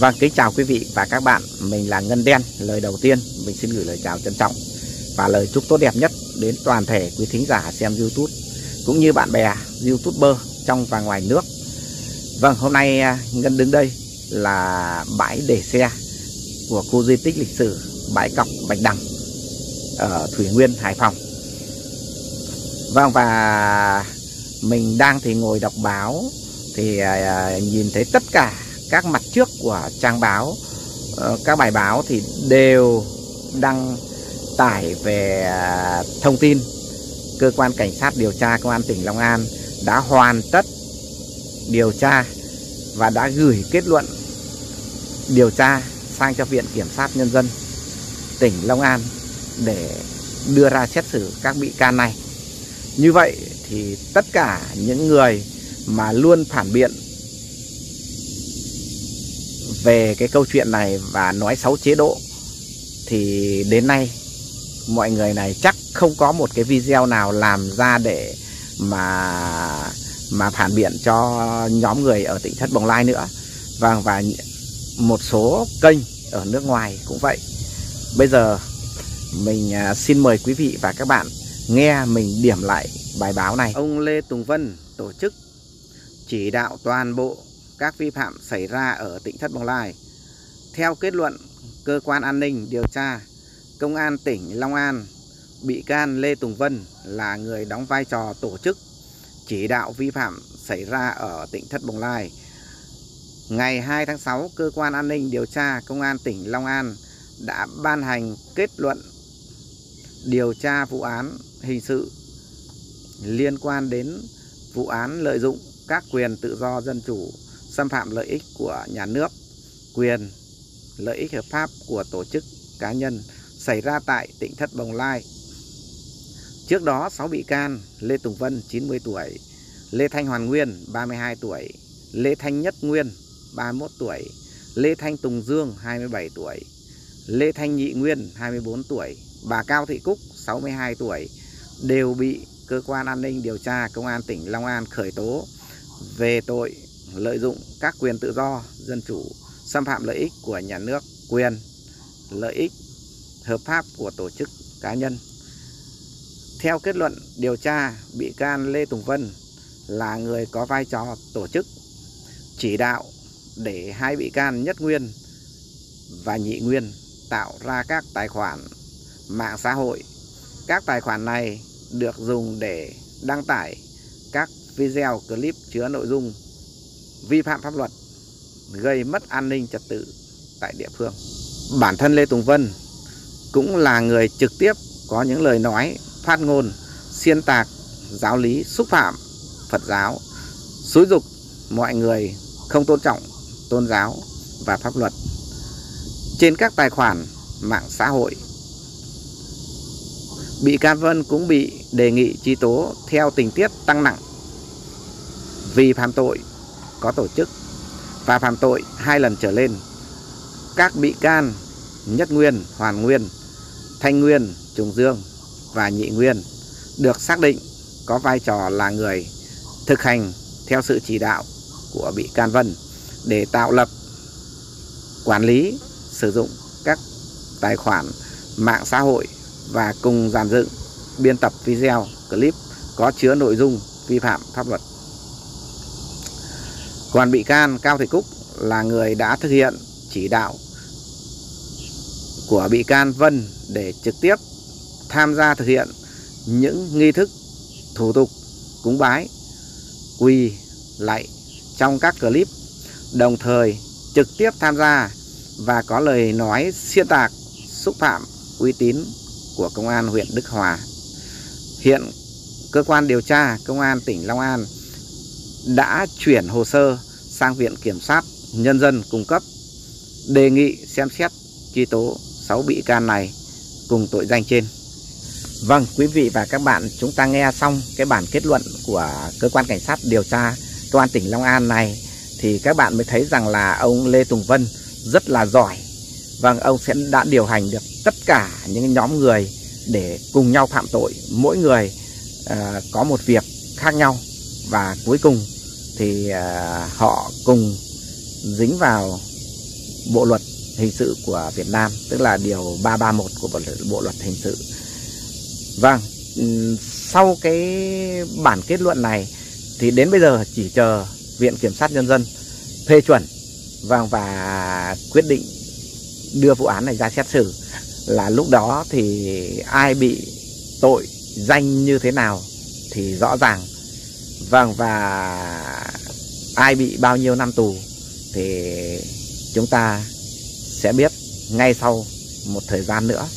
Vâng, kính chào quý vị và các bạn. Mình là Ngân Đen. Lời đầu tiên, mình xin gửi lời chào trân trọng và lời chúc tốt đẹp nhất đến toàn thể quý thính giả xem YouTube cũng như bạn bè YouTuber trong và ngoài nước. Vâng, hôm nay à, Ngân đứng đây là bãi để xe của khu di tích lịch sử bãi cọc Bạch Đằng ở Thủy Nguyên, Hải Phòng. Vâng và mình đang thì ngồi đọc báo thì à, nhìn thấy tất cả các mặt trước của trang báo ờ, các bài báo thì đều đăng tải về à, thông tin cơ quan cảnh sát điều tra công an tỉnh Long An đã hoàn tất điều tra và đã gửi kết luận điều tra sang cho Viện Kiểm sát Nhân dân tỉnh Long An để đưa ra xét xử các bị can này. Như vậy thì tất cả những người mà luôn phản biện về cái câu chuyện này và nói xấu chế độ, thì đến nay mọi người này chắc không có một cái video nào làm ra để mà mà phản biện cho nhóm người ở tỉnh thất bồng lai nữa. Vâng, và và một số kênh ở nước ngoài cũng vậy. Bây giờ mình à, xin mời quý vị và các bạn nghe mình điểm lại bài báo này. Ông lê tùng vân tổ chức chỉ đạo toàn bộ các vi phạm xảy ra ở tỉnh Thất Bồng Lai. Theo kết luận cơ quan an ninh điều tra, công an tỉnh Long An, bị can Lê Tùng Vân là người đóng vai trò tổ chức chỉ đạo vi phạm xảy ra ở tỉnh Thất Bồng Lai. Ngày 2 tháng 6, cơ quan an ninh điều tra công an tỉnh Long An đã ban hành kết luận điều tra vụ án hình sự liên quan đến vụ án lợi dụng các quyền tự do dân chủ xâm phạm lợi ích của nhà nước, quyền, lợi ích hợp pháp của tổ chức cá nhân xảy ra tại tỉnh Thất Bồng Lai. Trước đó, 6 bị can Lê Tùng Vân 90 tuổi, Lê Thanh Hoàn Nguyên 32 tuổi, Lê Thanh Nhất Nguyên 31 tuổi, Lê Thanh Tùng Dương 27 tuổi, Lê Thanh Nhị Nguyên 24 tuổi, bà Cao Thị Cúc 62 tuổi đều bị cơ quan an ninh điều tra công an tỉnh Long An khởi tố về tội lợi dụng các quyền tự do, dân chủ, xâm phạm lợi ích của nhà nước, quyền, lợi ích hợp pháp của tổ chức cá nhân. Theo kết luận điều tra, bị can Lê Tùng Vân là người có vai trò tổ chức, chỉ đạo để hai bị can Nhất Nguyên và Nhị Nguyên tạo ra các tài khoản mạng xã hội. Các tài khoản này được dùng để đăng tải các video clip chứa nội dung vi phạm pháp luật gây mất an ninh trật tự tại địa phương. Bản thân Lê Tùng Vân cũng là người trực tiếp có những lời nói phát ngôn xuyên tạc giáo lý xúc phạm Phật giáo, xúi dục mọi người không tôn trọng tôn giáo và pháp luật. Trên các tài khoản mạng xã hội, bị can Vân cũng bị đề nghị truy tố theo tình tiết tăng nặng vì phạm tội có tổ chức và phạm tội hai lần trở lên. Các bị can Nhất Nguyên, Hoàn Nguyên, Thanh Nguyên, Trùng Dương và Nhị Nguyên được xác định có vai trò là người thực hành theo sự chỉ đạo của bị can Vân để tạo lập, quản lý, sử dụng các tài khoản mạng xã hội và cùng dàn dựng, biên tập video, clip có chứa nội dung vi phạm pháp luật. Còn bị can Cao Thị Cúc là người đã thực hiện chỉ đạo của bị can Vân để trực tiếp tham gia thực hiện những nghi thức thủ tục cúng bái, quỳ lạy trong các clip, đồng thời trực tiếp tham gia và có lời nói xuyên tạc, xúc phạm uy tín của công an huyện Đức Hòa. Hiện cơ quan điều tra công an tỉnh Long An đã chuyển hồ sơ sang Viện Kiểm sát Nhân dân cung cấp đề nghị xem xét truy tố 6 bị can này cùng tội danh trên. Vâng, quý vị và các bạn, chúng ta nghe xong cái bản kết luận của cơ quan cảnh sát điều tra công an tỉnh Long An này thì các bạn mới thấy rằng là ông Lê Tùng Vân rất là giỏi. Vâng, ông sẽ đã điều hành được tất cả những nhóm người để cùng nhau phạm tội, mỗi người uh, có một việc khác nhau và cuối cùng thì à, họ cùng dính vào bộ luật hình sự của Việt Nam, tức là điều 331 của bộ, bộ luật hình sự. Vâng, sau cái bản kết luận này thì đến bây giờ chỉ chờ Viện Kiểm sát Nhân dân phê chuẩn vâng và quyết định đưa vụ án này ra xét xử là lúc đó thì ai bị tội danh như thế nào thì rõ ràng vâng và ai bị bao nhiêu năm tù thì chúng ta sẽ biết ngay sau một thời gian nữa.